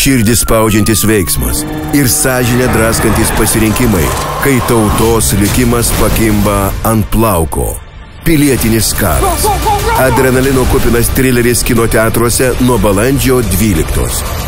širdį spaudžiantis veiksmas ir sąžinę draskantis pasirinkimai, kai tautos likimas pakimba ant plauko. Pilietinis karas. Adrenalino kupinas trileris kino teatruose nuo balandžio 12.